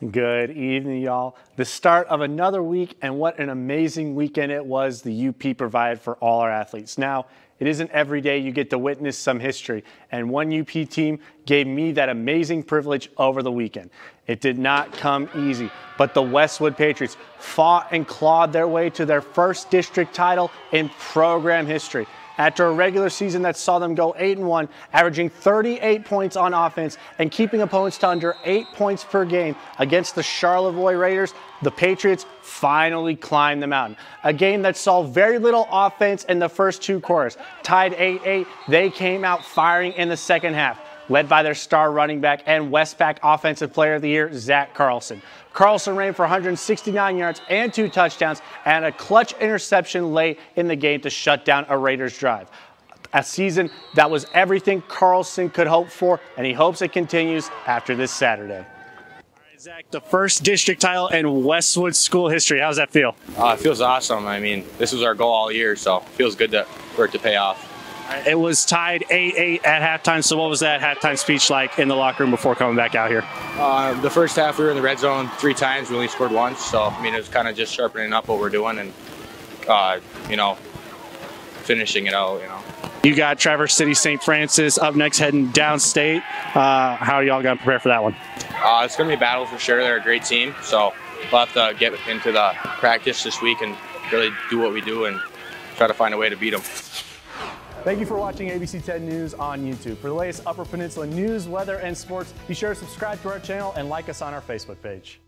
Good evening, y'all. The start of another week, and what an amazing weekend it was the UP provided for all our athletes. Now, it isn't every day you get to witness some history, and one UP team gave me that amazing privilege over the weekend. It did not come easy, but the Westwood Patriots fought and clawed their way to their first district title in program history after a regular season that saw them go 8 and 1, averaging 38 points on offense and keeping opponents to under 8 points per game against the Charlevoix Raiders, the Patriots finally climbed the mountain. A game that saw very little offense in the first two quarters. Tied 8 8, they came out firing in the second half led by their star running back and Westpac Offensive Player of the Year, Zach Carlson. Carlson ran for 169 yards and two touchdowns and a clutch interception late in the game to shut down a Raiders drive. A season that was everything Carlson could hope for, and he hopes it continues after this Saturday. Zach, the first district title in Westwood school history. How does that feel? Uh, it feels awesome. I mean, this was our goal all year, so it feels good to, for it to pay off. It was tied 8-8 at halftime. So what was that halftime speech like in the locker room before coming back out here? Uh, the first half, we were in the red zone three times. We only scored once. So, I mean, it was kind of just sharpening up what we're doing and, uh, you know, finishing it out, you know. You got Traverse City St. Francis up next heading downstate. Uh, how are y'all going to prepare for that one? Uh, it's going to be a battle for sure. They're a great team. So we'll have to get into the practice this week and really do what we do and try to find a way to beat them. Thank you for watching ABC 10 News on YouTube. For the latest Upper Peninsula news, weather, and sports, be sure to subscribe to our channel and like us on our Facebook page.